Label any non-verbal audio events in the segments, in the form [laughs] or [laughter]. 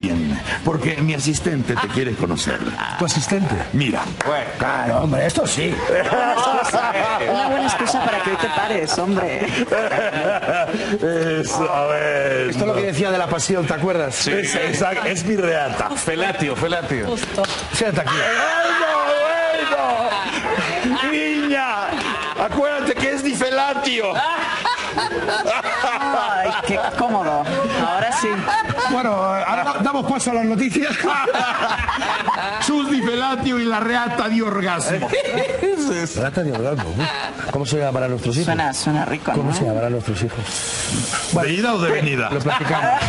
Bien, porque mi asistente te quiere conocer. ¿Tu asistente? Mira. Claro, hombre, esto sí. [laughs] Una buena excusa para que hoy te pares, hombre. Es, a ver. Esto es lo que decía de la pasión, ¿te acuerdas? Es, exact- es mi reata. [laughs] Felatio, felatio. Siéntate aquí. ¡Bueno, bueno! ¡Niña! Acuérdate que es difelatio. [laughs] Ay, qué cómodo. Ahora sí. Bueno, ahora damos paso a las noticias. [laughs] Sus difelatio y la reata de orgasmo. Trata de orgasmo. ¿Cómo se llamarán nuestros hijos? Suena, suena rico, ¿Cómo se ¿no? llamarán nuestros hijos? ¿De ida o de venida? Lo platicamos. [laughs]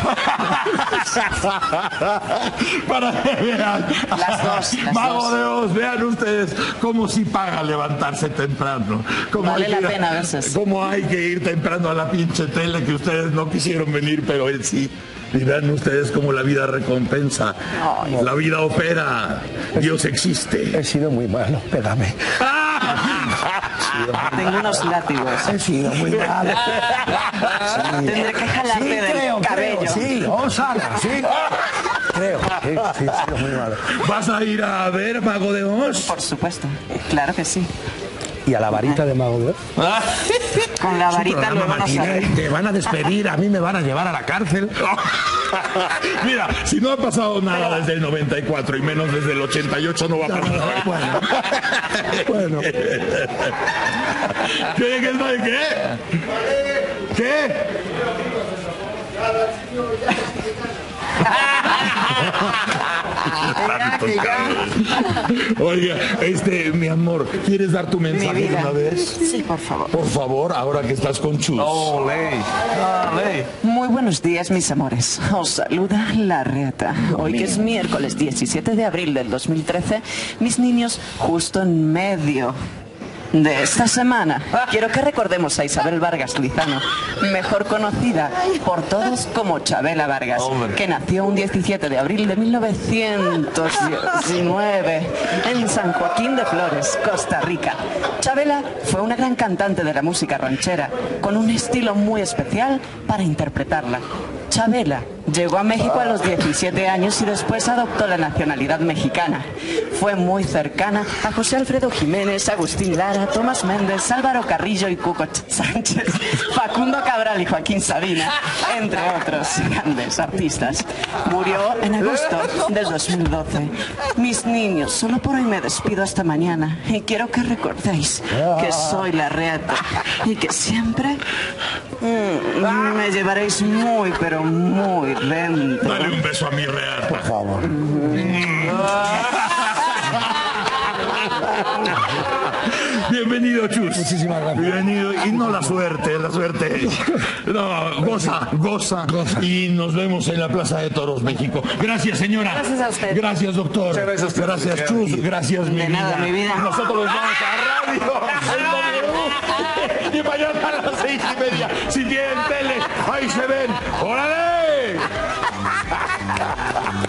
Para que vean. Las dos, las Mago dos. de Oz, vean ustedes cómo si paga levantarse temprano. Cómo Vale la ir- pena a veces. Cómo hay que ir temprano a la pinche tele que ustedes no quisieron venir, pero él sí. Y vean ustedes cómo la vida recompensa. La vida opera. Dios existe. He sido muy malo, pégame. [laughs] Tengo unos látigos. He sido muy malo. [laughs] Tendré que jalarte Sí, del creo, cabello. creo, sí, Osana, sí. Creo, sí, sí, he sido muy malo. ¿Vas a ir a ver Mago de Oz? Por supuesto. Claro que sí. ¿Y a la varita de Mago de Oz? [laughs] Con la varita luego no. Te van a despedir, a mí me van a llevar a la cárcel. [laughs] Mira, si no ha pasado nada desde el 94 y menos desde el 88 no va a pasar nada. Bueno, bueno. [laughs] ¿Qué? ¿Qué? ¿Qué? ¿Qué? Tantos cabros. Oiga, este, mi amor, ¿quieres dar tu mensaje de una vez? Sí, por favor. Por favor, ahora que estás con Chus. Olé. Olé. Muy buenos días, mis amores. Os saluda la Reata. Hoy que es miércoles 17 de abril del 2013, mis niños justo en medio de esta semana. Quiero que recordemos a Isabel Vargas Lizano, mejor conocida por todos como Chabela Vargas, Hombre. que nació un 17 de abril de 1919 en San Joaquín de Flores, Costa Rica. Chabela fue una gran cantante de la música ranchera, con un estilo muy especial para interpretarla. Chabela llegó a México a los 17 años y después adoptó la nacionalidad mexicana. Fue muy cercana a José Alfredo Jiménez, Agustín Lara, Tomás Méndez, Álvaro Carrillo y Cuco Sánchez, [laughs] Facundo Cabral y Joaquín Sabina, entre otros grandes artistas. Murió en agosto del 2012. Mis niños, solo por hoy me despido hasta mañana y quiero que recordéis que soy la reata y que siempre mm, me llevaréis muy, pero muy dentro. Dale un beso a mi reata. Por favor. [laughs] Bienvenido, Chus. Muchísimas gracias. Bienvenido. Y no la suerte, la suerte. No, goza, goza. Y nos vemos en la Plaza de Toros, México. Gracias, señora. Gracias a usted. Gracias, doctor. Muchas gracias a usted. Gracias, Chus. Gracias, mi De vida. nada, mi vida. Nosotros nos vamos a radio. [laughs] W. Y mañana a las seis y media. sin ¡Órale! [laughs]